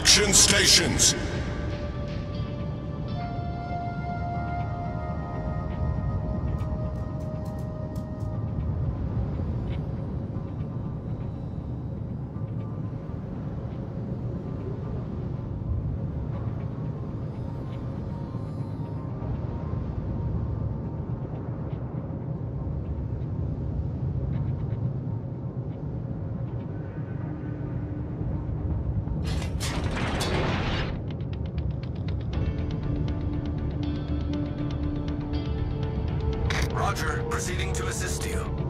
action stations. Roger, proceeding to assist you.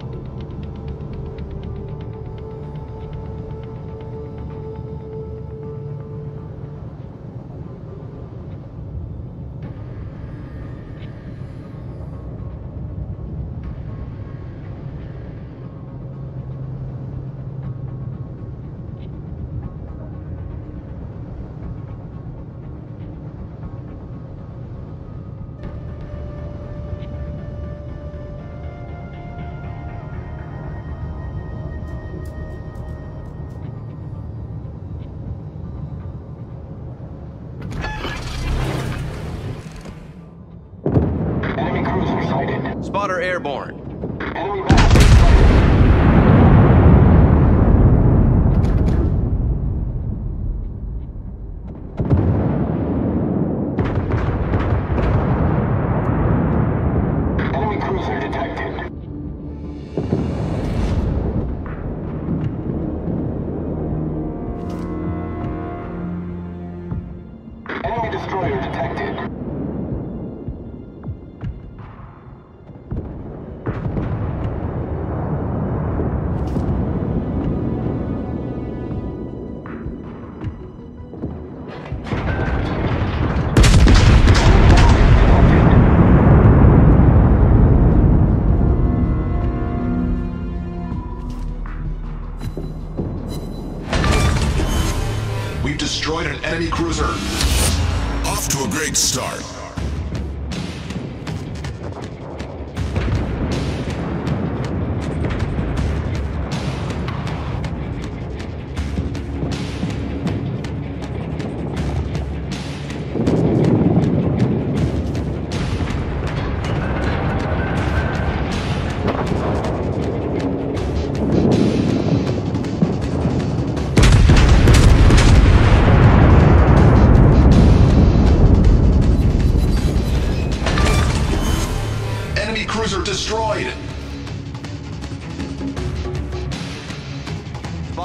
Spotter airborne. We've destroyed an enemy cruiser. Off to a great start.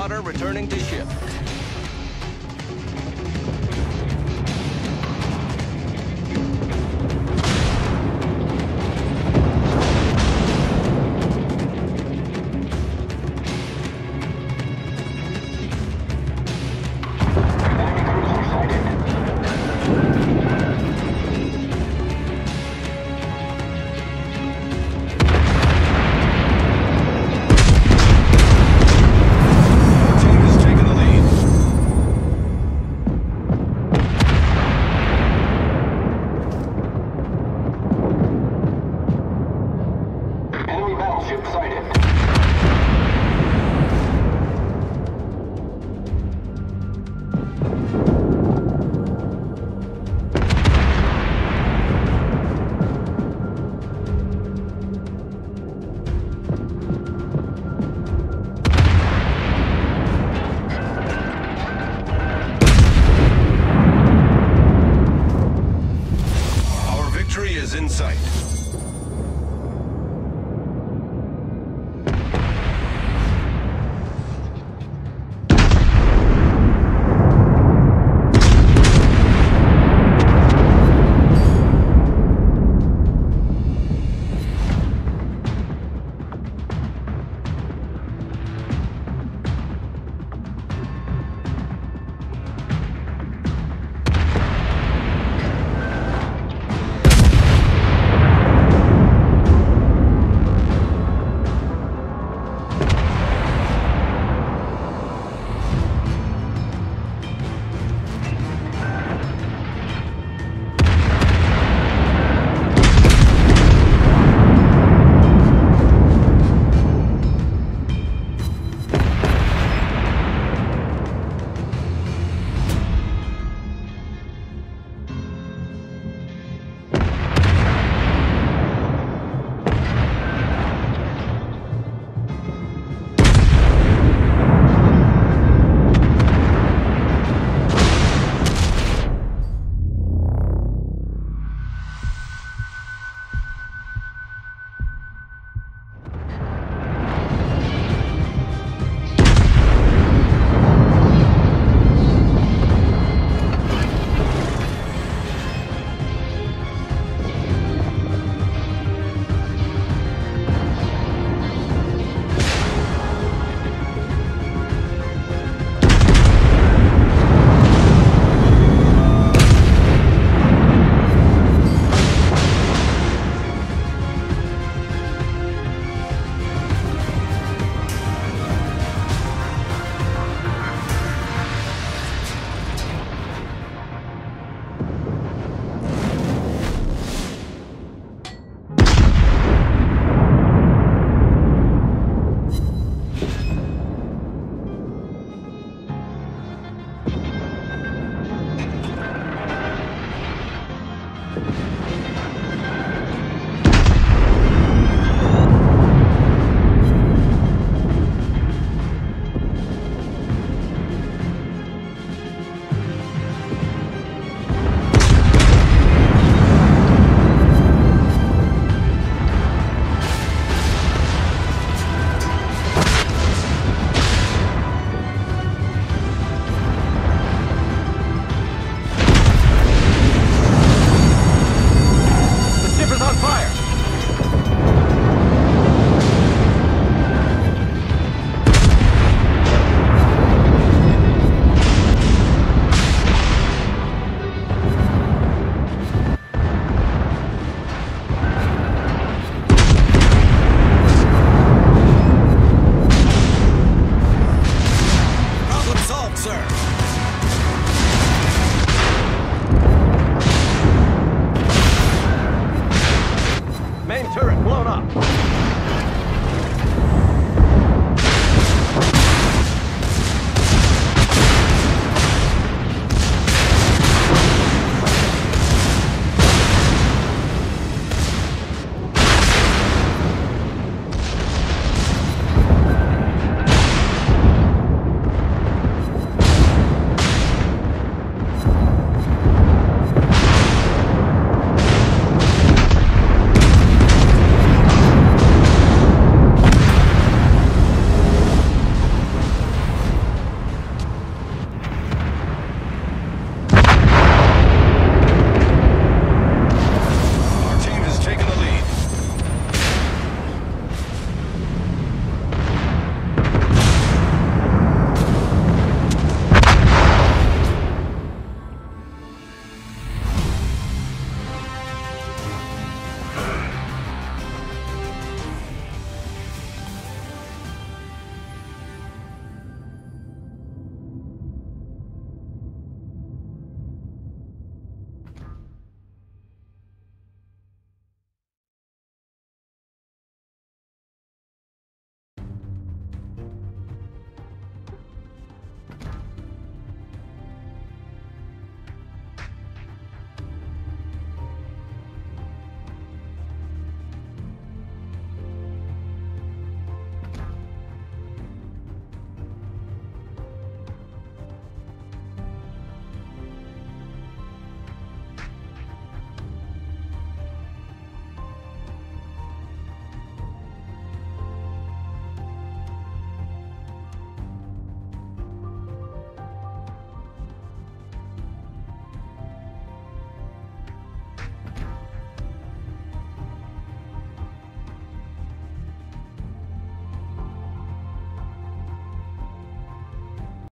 Spotter returning to ship.